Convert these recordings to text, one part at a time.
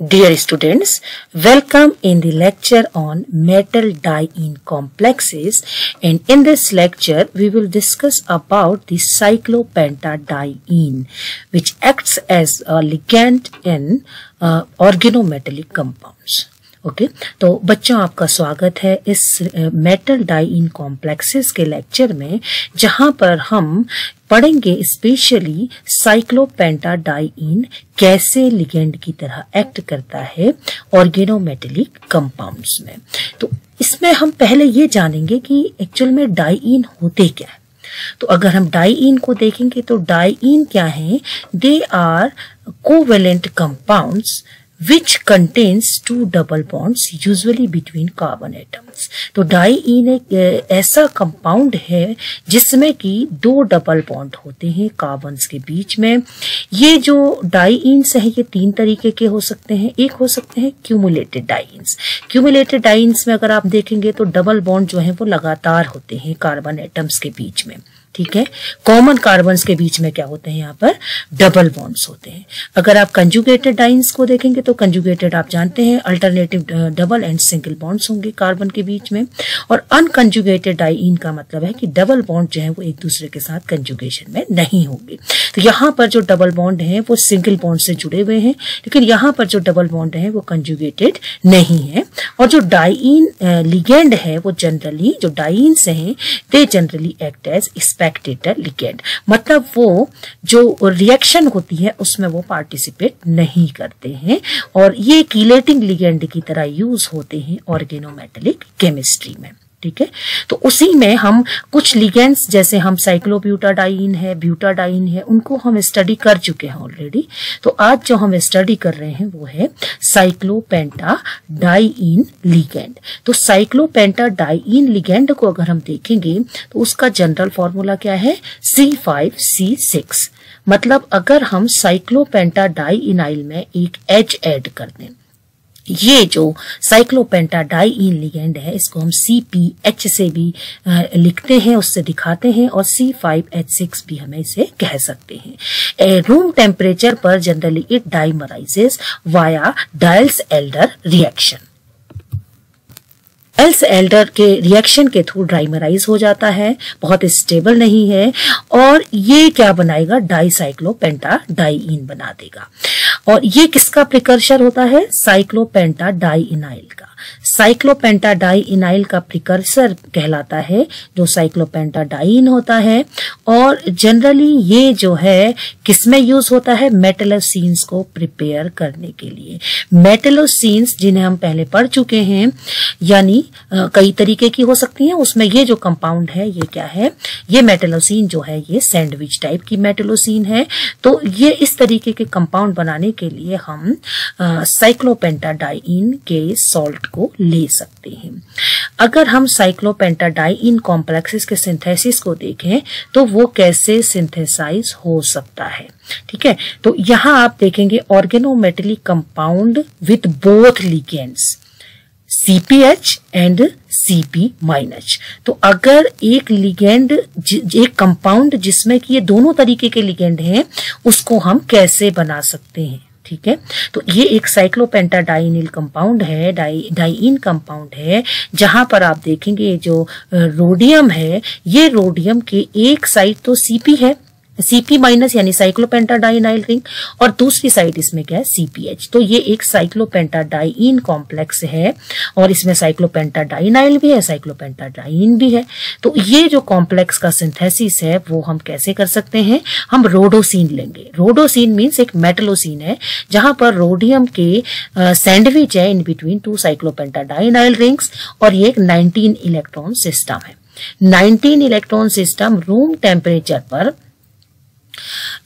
Dear students, welcome in the lecture on metal diene complexes and in this lecture we will discuss about the cyclopentadiene which acts as a ligand in uh, organometallic compounds. Okay? तो बच्चों, आपका स्वागत है इस metal diene complexes के lecture में, जहाँ पर हम पढ़ेंगे स्पेशली साइक्लोपेंटाडाइन कैसे लिगेंड की तरह एक्ट करता है ऑर्गेनोमेटेलिक कंपाउंड्स में। तो इसमें हम पहले ये जानेंगे कि एक्चुअल में डाइन होते क्या है। तो अगर हम डाई इन को देखेंगे तो डाइन क्या है? They are covalent compounds which contains two double bonds, usually between carbon atoms. तो डाईइन एक ऐसा कंपाउंड है जिसमें कि दो डबल बॉन्ड होते हैं कार्बन के बीच में। ये जो डाईन्स है, ये तीन तरीके के हो सकते हैं। एक हो सकते हैं क्यूमुलेटेड डाईन्स क्यूमुलेटेड डाईन्स में अगर आप देखेंगे तो डबल बॉन्ड जो है, वो लगातार होते हैं कार्बन एटम्स के बीच में। ठीक है? कॉमन कार्बन के बीच में क्या होते हैं यहाँ पर? डबल बॉन्ड्स होते हैं। अगर आप कंजुगेटेड डाइंस को देखेंगे तो कंजुगेटेड आप जानते हैं alternative double and single bonds होंगे कार्बन के बीच में। और अनकंजुगेटेड डाइन का मतलब है कि डबल बॉन्ड जो है वो एक दूसरे के साथ कंजुगेशन में नहीं होंगे। तो यहाँ पर जो डबल बॉन्ड है वो सिंगल बॉन्ड से जुड़े हुए हैं, लेकिन यहाँ पर जो डबल बॉन्ड है वो कंजुगेटेड नहीं है। और जो डाइन लिगेंड है वो जनरली जो डाइन्स हैं they generally act as spectator ligand मतलब वो जो रिएक्शन होती है, उसमें वो पार्टिसिपेट नहीं करते हैं। और ये कीलेटिंग लिगेंड की तरह यूज़ होते हैं ऑर्गेनोमेटलिक केमिस्ट्री में। ठीक है? तो उसी में हम कुछ लिगेंड्स, जैसे हम साइक्लोब्यूटाडाइन है, ब्यूटाडाइन है, उनको हम स्टडी कर चुके हैं ऑलरेडी तो आज जो हम स्टडी कर रहे हैं वो है साइक्लोपेंटा साइक्लोपेंटाडाइन लिगेंड। तो साइक्लोपेंटा साइक्लोपेंटाडाइन लिगेंड को अगर हम देखेंगे तो उसका जनरल फॉर्मूला क्या है? सी फाइव सी सिक्स मतलब अगर हम साइक्लोपेंटा साइक्लोपेंटाडाइनाइल में एक एच एड कर दें ये जो साइक्लोपेंटाडाइन लिगेंड है, इसको हम सी पी एच से भी लिखते हैं, उससे दिखाते हैं और सी फाइव एच सिक्स भी हमें इसे कह सकते हैं। रूम टेम्परेचर पर generally it dimerizes via Diels Alder reaction Diels Alder के रिएक्शन के थ्रू ड्राइमराइज हो जाता है, बहुत स्टेबल नहीं है और ये क्या बनाएगा? डाईसाइक्लोपेंटा डाइइन बना देगा। और ये किसका प्रिकर्शर होता है? साइक्लोपेंटा डाई का। साइक्लोपेंटाडाइनाइल का प्रिकर्सर कहलाता है, जो साइक्लोपेंटाडाइन होता है। और जनरली ये जो है, किसमें यूज़ होता है? मेटेलोसीन्स को प्रिपेयर करने के लिए। मेटेलोसीन्स, जिन्हें हम पहले पढ़ चुके हैं, यानी कई तरीके की हो सकती हैं। उसमें ये जो कंपाउंड है, ये क्या है? ये मेटेलोसीन जो है, ये सैंडविच टाइप की मेटेलोसीन है। तो ये इस तरीके के कंपाउंड बनाने के लिए हम साइक्लोपेंटाडाइन के सॉल्ट को ले सकते हैं। अगर हम साइक्लोपेंटाडाइन कॉम्प्लेक्सेस के सिंथेसिस को देखें तो वो कैसे सिंथेसाइज हो सकता है? ठीक है? तो यहाँ आप देखेंगे organometallic compound with both ligands CPH and CP minus तो अगर एक लिगेंड एक कंपाउंड जिसमें कि ये दोनों तरीके के लिगेंड हैं, उसको हम कैसे बना सकते हैं? ठीक है? तो ये एक साइक्लोपेंटा डाइनिल कंपाउंड है डाई डाइन कंपाउंड है, जहाँ पर आप देखेंगे जो रोडियम है, ये रोडियम के एक साइड तो सीपी है। सीपी माइनस यानी साइक्लोपेंटाडाइनाइल रिंग और दूसरी साइड इसमें क्या है? सीपीएच तो ये एक साइक्लोपेंटाडाइन कॉम्प्लेक्स है और इसमें साइक्लोपेंटाडाइनाइल भी है साइक्लोपेंटाडाइन भी है। तो ये जो कॉम्प्लेक्स का सिंथेसिस है, वो हम कैसे कर सकते हैं? हम रोडोसिन लेंगे। रोडोसिन मीन्स एक मेटलोसिन है, जहाँ पर रोडियम के सैंडविच है in between two cyclopentadienyl rings और ये एक 19 इलेक्ट्रॉन सिस्टम है। 19 इलेक्ट्रॉन सिस्टम रूम टेम्परेचर पर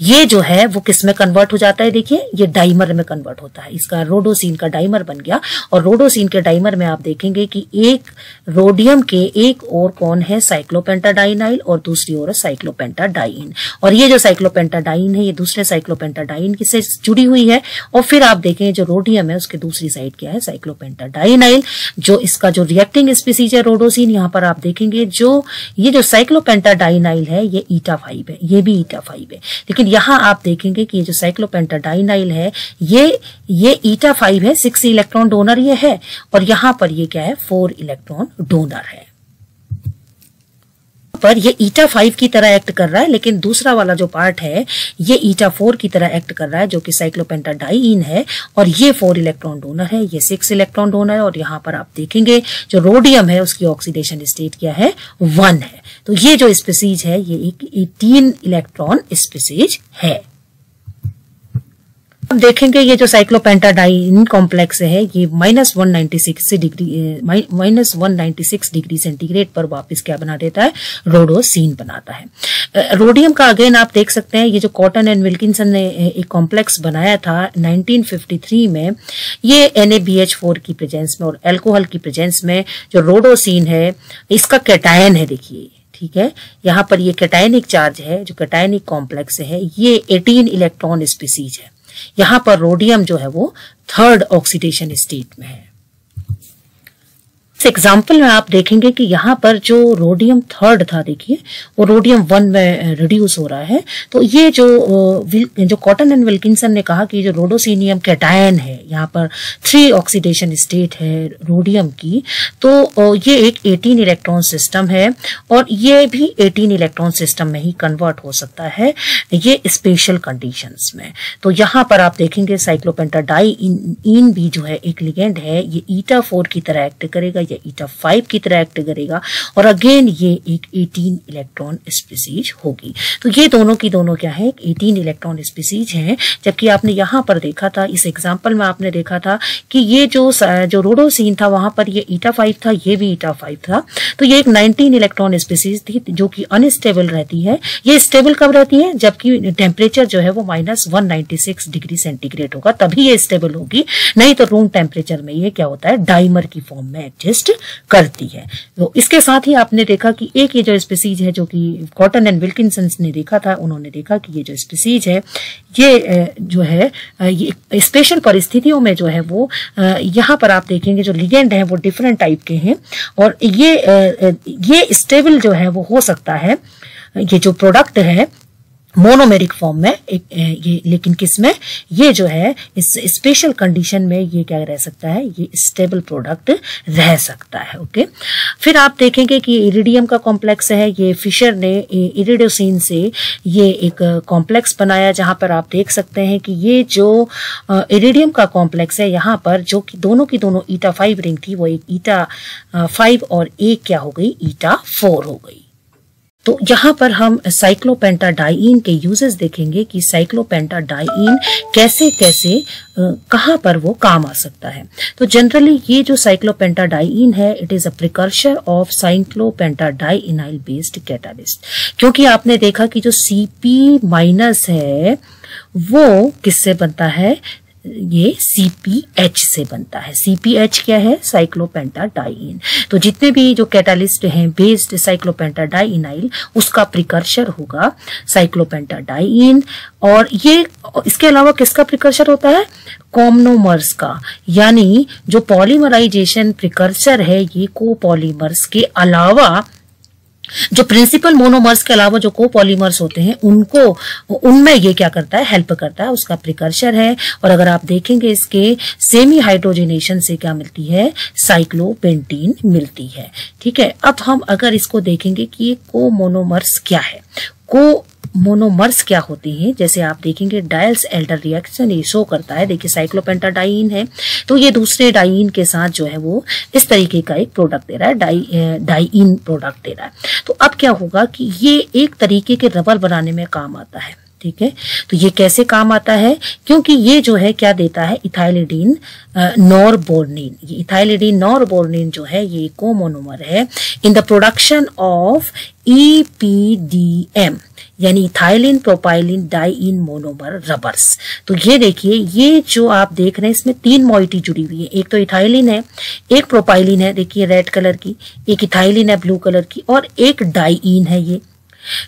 ये जो है, वो किसमें कन्वर्ट हो जाता है? देखिए, ये डाइमर में कन्वर्ट होता है। इसका रोडोसिन का डाइमर बन गया। और रोडोसिन के डाइमर में आप देखेंगे कि एक रोडियम के एक और कौन है? साइक्लोपेंटाडाइनाइल और दूसरी ओर साइक्लोपेंटाडाइन और ये जो साइक्लोपेंटाडाइन है, ये दूसरे साइक्लोपेंटाडाइन से जुड़ी हुई है। और फिर आप देखें, जो रोडियम है, उसके दूसरी साइड क्या है? साइक्लोपेंटाडाइनाइल जो इसका जो रिएक्टिंग स्पीसीज है रोडोसिन यहाँ पर आप देखेंगे, जो ये जो साइक्लोपेंटाडाइनाइल है, ये ईटा फाइव है। ये भी ईटा फाइव है। लेकिन यहाँ आप देखेंगे कि ये जो साइक्लोपेंटाडाइनाइल है, ये ये ईटा फाइव है सिक्स इलेक्ट्रॉन डोनर ये है, और यहाँ पर ये क्या है फोर इलेक्ट्रॉन डोनर है। पर, ये ईटा फाइव की तरह एक्ट कर रहा है, लेकिन दूसरा वाला जो पार्ट है, ये ईटा फोर की तरह एक्ट कर रहा है, जो कि साइक्लोपेंटाडाइन है, और ये फोर इलेक्ट्रॉन डोनर है, ये सिक्स इलेक्ट्रॉन डोनर है, और यहाँ पर आप देखेंगे, जो रोडियम है, उसकी ऑक्सीडेशन स्टेट क्या है? वन है। तो ये जो स्पेसीज है, ये एक एटीन इलेक्ट्रॉन स्पेसीज है। अब देखेंगे ये जो साइक्लोपेंटाडाइन कॉम्प्लेक्स है, ये minus one ninety six degree minus one ninety six degree centigrade पर वापस क्या बना देता है? रोडोसीन बनाता है। रोडियम का अगेन आप देख सकते हैं, ये जो कॉटन एंड विल्किंसन ने एक कॉम्प्लेक्स बनाया था 1953 में, ये NaBH4 की प्रेजेंस में और एल्कोहल की प्रेजेंस में जो रोडोसीन है, इसका कैटायन है देखिए, ठीक है? यहाँ पर ये कैटायनिक चार्ज है, जो कैटायनिक कॉम्प्लेक्स है, ये 18 इलेक्ट्रॉन स्पीसीज है। यहाँ पर रोडियम जो है वो थर्ड ऑक्सीडेशन स्टेट में है। इस एग्ज़ाम्पल में आप देखेंगे कि यहाँ पर जो रोडियम थर्ड था देखिए वो रोडियम वन में रिड्यूस हो रहा है। तो ये जो जो कॉटन एंड विल्किंसन ने कहा कि जो रोडोसिनियम कैटायन है यहाँ पर थ्री ऑक्सीडेशन स्टेट है रोडियम की तो ये एक 18 इलेक्ट्रॉन सिस्टम है और ये भी 18 इलेक्ट्रॉन सिस्टम में ही कन्वर्ट हो सकता है ये स्पेशल कंडीशंस में। तो यहाँ पर आप देखेंगे साइक्लोपेंटाडाई इन, इन भी जो है एक लिगेंड है ये ईटा फोर की तरह एक्ट करेगा या ईटा फाइव की तरह एक्ट करेगा और अगेन ये एक 18 इलेक्ट्रॉन स्पीसीज होगी। तो ये दोनों की दोनों क्या है? 18 इलेक्ट्रॉन स्पीसीज हैं। जबकि आपने यहाँ पर देखा था, इस एग्ज़ाम्पल में आपने देखा था कि ये जो जो रोडोसीन था, वहाँ पर ये ईटा फाइव था, ये भी ईटा फाइव था। तो ये एक 19 इलेक्ट्रॉन स्पीसीज थी, जो कि अनस्टेबल रहती है। ये स्टेबल कब रहती है? जबकि टेम्परेचर जो है वो माइनस डिग्री सेंटीग्रेड होगा, तभी ये स्टेबल होगी। नहीं तो रूम टेम्परेचर में ये क्या होता है? डाइमर की फॉर्म में एडजस्ट एग्जिस्ट करती है। तो इसके साथ ही आपने देखा कि एक ये जो स्पीसीज है, जो कि कॉटन एंड विल्किंसन ने देखा था, उन्होंने देखा कि ये जो स्पीसीज है, ये जो है ये स्पेशल परिस्थितियों में जो है वो यहाँ पर आप देखेंगे जो लिगेंड है वो डिफरेंट टाइप के हैं और ये ये स्टेबल जो है वो हो सकता है। ये जो प्रोडक्ट है मोनोमेरिक फॉर्म में, एक ये, लेकिन किसमें ये जो है, इस स्पेशल कंडीशन में ये क्या रह सकता है? ये स्टेबल प्रोडक्ट रह सकता है ओके फिर आप देखेंगे कि इरिडियम का कॉम्प्लेक्स है, ये फिशर ने इरिडोसिन से ये एक कॉम्प्लेक्स बनाया, जहाँ पर आप देख सकते हैं कि ये जो इरिडियम का कॉम्प्लेक्स है, यहाँ पर जो कि दोनों की दोनों ईटा फाइव रिंग थी, वो एक ईटा फाइव और एक क्या हो गई? ईटा फोर हो गई। तो यहाँ पर हम साइक्लोपेंटाडाइन के यूजेस देखेंगे कि साइक्लोपेंटाडाइन कैसे कैसे कहाँ पर वो काम आ सकता है। तो जनरली ये जो साइक्लोपेंटाडाइन है it is a precursor of cyclopentadienyl based catalyst क्योंकि आपने देखा कि जो सीपी माइनस है, वो किससे बनता है? ये CPH से बनता है। CPH क्या है? साइक्लोपेंटाडाइन तो जितने भी जो कैटालिस्ट हैं बेस्ड साइक्लोपेंटाडाइनाइल उसका प्रिकर्शर होगा साइक्लोपेंटाडाइन और ये, इसके अलावा किसका प्रिकर्शर होता है? कॉमनोमर्स का। यानी जो पॉलीमराइजेशन प्रिकर्सर है, ये कोपॉलीमर्स के अलावा जो प्रिंसिपल मोनोमर्स के अलावा जो कोपॉलीमर्स होते हैं, उनको, उनमें ये क्या करता है हेल्प करता है, उसका प्रिकर्शर है। और अगर आप देखेंगे इसके सेमी हाइड्रोजिनेशन से क्या मिलती है साइक्लोपेंटीन मिलती है। ठीक है, अब हम अगर इसको देखेंगे कि ये को मोनोमर्स क्या है। को मोनोमर्स क्या होती हैं, जैसे आप देखेंगे, डायल्स एल्डर रिएक्शन, ये शो करता है। देखिए साइक्लोपेंटाडाइन है। तो ये दूसरे डाइन के साथ जो है वो इस तरीके का एक प्रोडक्ट दे रहा है डाई डाइन प्रोडक्ट दे रहा है। तो अब क्या होगा कि ये एक तरीके के रबर बनाने में काम आता है, ठीक है? तो ये कैसे काम आता है? क्योंकि ये जो है, क्या देता है? इथाइलिडीन नॉरबोर्निन ये इथाइलिडीन नॉरबोर्निन जो है, ये कोमोनोमर है। In the production of EPDM यानी ethylene propylene diene monomer rubbers. तो ये देखिए, ये जो आप देख रहे हैं, इसमें तीन मॉइटी जुड़ी हुई है। एक तो इथाइलिन है, एक प्रोपाइलिन है, देखिए रेड कलर की, एक इथाइलिन है ब्लू कलर की, और एक डाइन है ये।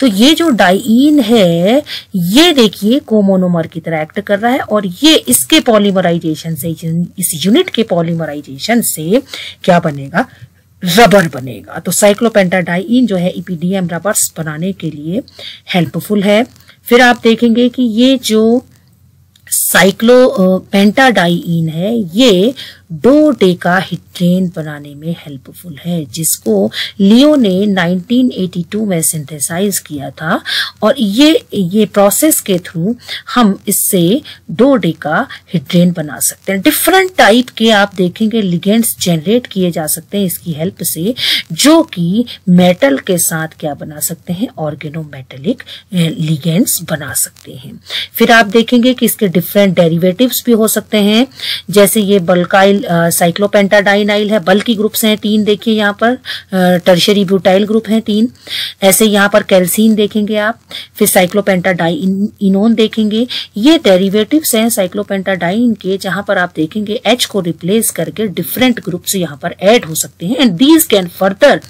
तो ये जो डाइन है, ये देखिए कोमोनोमर की तरह एक्ट कर रहा है, और ये इसके पॉलीमराइजेशन से, इस यूनिट के पॉलीमराइजेशन से क्या बनेगा? रबर बनेगा। तो साइक्लोपेंटाडाइन जो है ईपीडीएम रबर्स बनाने के लिए हेल्पफुल है। फिर आप देखेंगे कि ये जो साइक्लो पेंटाडाइन है, ये दो डेकाहिड्रेन बनाने में हेल्पफुल है, जिसको लियो ने 1982 में सिंथेसाइज किया था। और ये ये प्रोसेस के थ्रू हम इससे दो डेकाहिड्रेन बना सकते हैं। डिफरेंट टाइप के आप देखेंगे लिगेंड्स जनरेट किए जा सकते हैं इसकी हेल्प से, जो कि मेटल के साथ क्या बना सकते हैं? ऑर्गेनो ऑर्गेनोमेटेलिक लिगेंड्स बना सकते हैं। फिर आप देखेंगे कि इसके डिफरेंट डेरिवेटिव्स भी हो सकते हैं, जैसे ये बल्काइल साइक्लोपेंटाडाइनाइल है बल्कि ग्रुप्स हैं तीन, देखिए यहाँ पर टर्शरी ब्यूटाइल ग्रुप हैं तीन। ऐसे यहाँ पर कैल्सिन देखेंगे आप, फिर साइक्लोपेंटाडाइनोन देखेंगे। ये डेरिवेटिव्स हैं साइक्लोपेंटाडाइन के, जहाँ पर आप देखेंगे एच को रिप्लेस करके डिफरेंट ग्रुप्स यहाँ पर ऐड हो सकते हैं। And these can further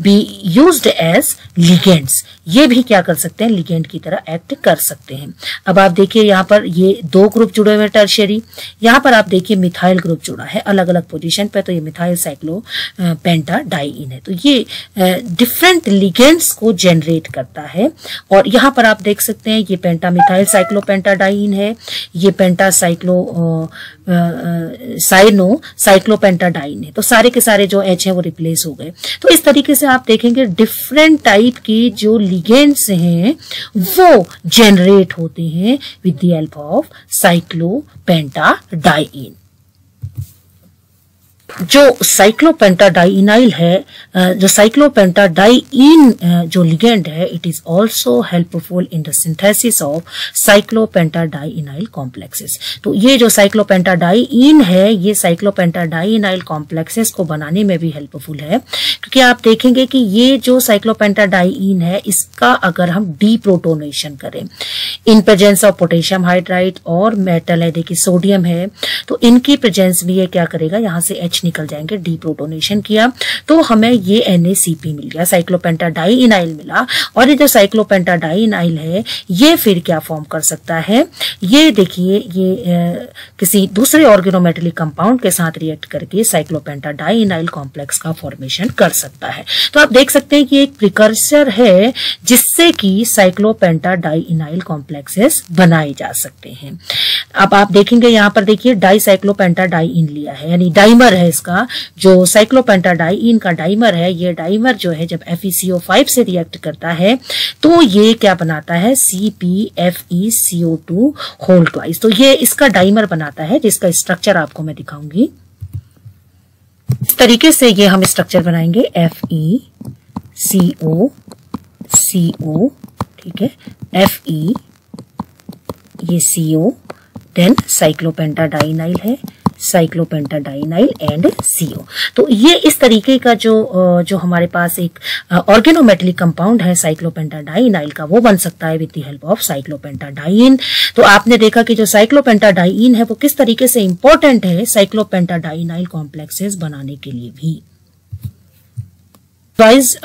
be used as ligands ये भी क्या कर सकते हैं लिगेंड की तरह एक्ट कर सकते हैं। अब आप देखिए यहाँ पर ये दो ग्रुप जुड़े हुए टर्शरी यहाँ पर आप देखिए मिथाइल ग्रुप जुड़ा है। अलग अलग पोजीशन पे तो ये मिथाइल साइक्लो पेंटा डाइइन है। तो ये डिफरेंट लिगेंड्स को जनरेट करता है। और यहाँ पर आप देख सकते हैं, ये penta methyl cyclo penta pentadiene है। ये पेंटा साइक्लो साइनो साइक्लोपेंटाडाइन है। तो सारे के सारे जो एच है वो रिप्लेस हो गए। तो इस तरीके से आप देखेंगे डिफरेंट टाइप की जो लिगेंड्स हैं, वो जनरेट होते हैं with the help of cyclo penta cyclopentadiene जो साइक्लोपेंटाडाइनाइल है जो साइक्लोपेंटाडाइन जो लिगेंड है it is also helpful in the synthesis of cyclopentadienyl complexes तो ये जो साइक्लोपेंटाडाइन है, ये साइक्लोपेंटाडाइनाइल कॉम्प्लेक्सेस को बनाने में भी हेल्पफुल है, क्योंकि आप देखेंगे कि ये जो साइक्लोपेंटाडाइन है, इसका अगर हम डीप्रोटोनेशन करें, in presence of potassium hydride और मेटल है देखिए सोडियम है तो इनकी प्रेजेंस भी ये क्या करेगा, यहाँ से एच निकल जाएँगे डीप्रोटोनेशन किया। तो हमें ये एनएसीपी मिल गया साइक्लोपेंटाडाइनाइल मिला। और ये जो साइक्लोपेंटाडाइनाइल है, ये फिर क्या फॉर्म कर सकता है? ये देखिए, ये किसी दूसरे ऑर्गेनोमेटेलिक कंपाउंड के साथ रिएक्ट करके साइक्लोपेंटाडाइनाइल कॉम्प्लेक्स का फॉर्मेशन कर सकता है। तो आप देख सकते हैं कि एक प्रिकर्सर है, जिससे कि साइक्लोपेंटाडाइनाइल कॉम्प्लेक्सेस बनाए जा सकते हैं। अब आप देखेंगे यहाँ पर देखिए डाई साइक्लोपेंटा डाई इन लिया है, यानी डाइमर है इसका, जो साइक्लोपेंटाडाइन का डाइमर है, ये डाइमर जो है जब FeCO5 से रिएक्ट करता है तो ये क्या बनाता है? C P F E C O two whole twice तो ये इसका डाइमर बनाता है, जिसका स्ट्रक्चर आपको मैं दिखाऊँगी। इस तरीके से ये हम स्ट्रक्चर बनाएँगे एफ़ ई सी ओ सी ओ ठीक है एफ़ ई ये सी ओ देन साइक्लोपेंटाडाइनाइल है साइक्लोपेंटाडाइनाइल एंड सीओ तो ये इस तरीके का जो जो हमारे पास एक ऑर्गेनोमेटलिक कंपाउंड है साइक्लोपेंटाडाइनाइल का, वो बन सकता है with the help of cyclopentadiene तो आपने देखा कि जो साइक्लोपेंटाडाइन है, वो किस तरीके से इंपॉर्टेंट है साइक्लोपेंटाडाइनाइल कॉम्प्लेक्सेस बनाने के लिए भी। रिवाइज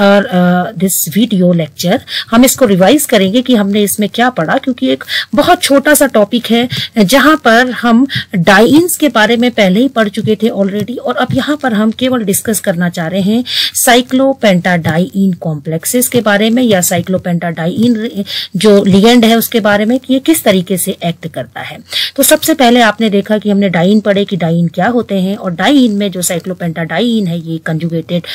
दिस वीडियो लेक्चर हम इसको रिवाइज करेंगे कि हमने इसमें क्या पढ़ा, क्योंकि एक बहुत छोटा सा टॉपिक है, जहाँ पर हम डाइंस के बारे में पहले ही पढ़ चुके थे ऑलरेडी और अब यहाँ पर हम केवल डिस्कस करना चाह रहे हैं साइक्लोपेंटाडाइन कॉम्प्लेक्सेस के बारे में, या साइक्लोपेंटाडाइन जो लिगेंड है उसके बारे में, कि ये किस तरीके से एक्ट करता है। तो सबसे पहले आपने देखा कि हमने डाइन पढ़े कि डाइन क्या होते हैं, और डाइन में जो साइक्लोपेंटाडाइन है, ये कंजुगेटेड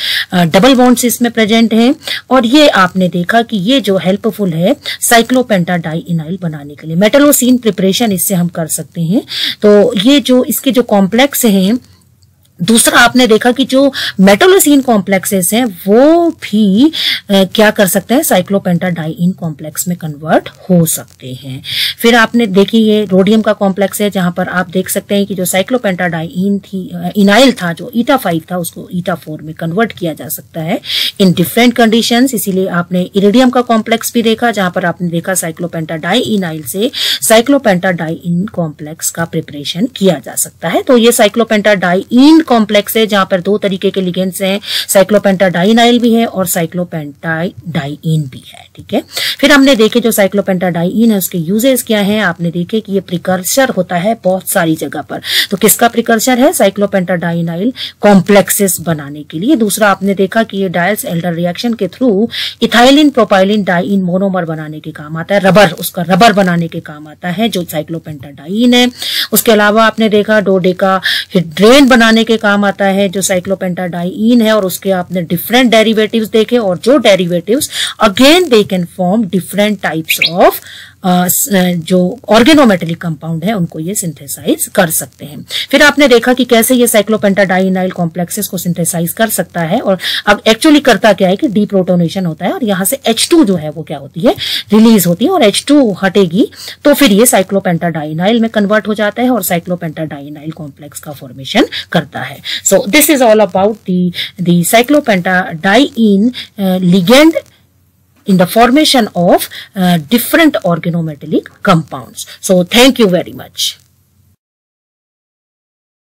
डबल बॉन्ड इसमें प्रेजेंट हैं। और ये आपने देखा कि ये जो हेल्पफुल है साइक्लोपेंटा डाईनाइल बनाने के लिए। मेटलोसिन प्रिपरेशन इससे हम कर सकते हैं। तो ये जो, इसके जो कॉम्प्लेक्स हैं दूसरा आपने देखा कि जो मेटोलोसिन कॉम्प्लेक्सेस हैं वो भी आ, क्या कर सकते हैं? साइक्लोपेंटा साइक्लोपेंटाडाइन कॉम्प्लेक्स में कन्वर्ट हो सकते हैं। फिर आपने देखी ये रोडियम का कॉम्प्लेक्स है जहाँ पर आप देख सकते हैं कि जो साइक्लोपेंटाडाइन थी इनाइल था जो ईटा फाइव था उसको ईटा फोर में कन्वर्ट किया जा सकता है इन डिफरेंट कंडीशन इसीलिए आपने इरिडियम का कॉम्प्लेक्स भी देखा जहाँ पर आपने देखा साइक्लोपेंटाडाइनाइल से साइक्लोपेंटा साइक्लोपेंटाडाइन कॉम्प्लेक्स का प्रिपरेशन किया जा सकता है। तो ये साइक्लोपेंटाडाइन कॉम्प्लेक्स है, जहाँ पर दो तरीके के लिगेंड्स हैं साइक्लोपेंटाडाइनाइल भी है और साइक्लोपेंटाडाइन भी है, ठीक है? फिर हमने देखे जो साइक्लोपेंटाडाइन है, उसके यूजेस क्या है? आपने देखे कि ये प्रिकर्सर होता है बहुत सारी जगह पर। तो किसका प्रिकर्सर है? साइक्लोपेंटाडाइनाइल कॉम्प्लेक्सेस बनाने के लिए। दूसरा, आपने देखा कि ये डायल्स एल्डर रिएक्शन के through ethylene propylene diene monomer बनाने के काम आता है रबर उसका रबर बनाने के काम आता है, जो साइक्लोपेंटाडाइन है। उसके अलावा आपने देखा डोडेका हिड्रेन बनाने के काम आता है, जो साइक्लोपेंटाडाइन है, और उसके आपने डिफरेंट डेरिवेटिव्स देखे, और जो derivatives again they can form different types of जो ऑर्गेनोमेटेलिक कंपाउंड है, उनको ये सिंथेसाइज कर सकते हैं। फिर आपने देखा कि कैसे ये साइक्लोपेंटाडाइनाइल कॉम्प्लेक्सेस को सिंथेसाइज कर सकता है और अब एक्चुअली करता क्या है कि डीप्रोटोनेशन होता है और यहाँ से H2 जो है वो क्या होती है रिलीज़ होती है और H2 हटेगी तो फिर ये साइक्लोपेंटाडाइनाइल में कन्वर्ट हो जाता है और साइक्लोपेंटाडाइनाइल कॉम्प्लेक्स का फॉर्मेशन करता है। So this is all about the cyclopentadiene ligand in the formation of uh, different organometallic compounds. So thank you very much.